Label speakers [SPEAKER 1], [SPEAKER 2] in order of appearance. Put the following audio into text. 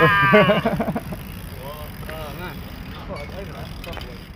[SPEAKER 1] Ya.
[SPEAKER 2] Kiprasa.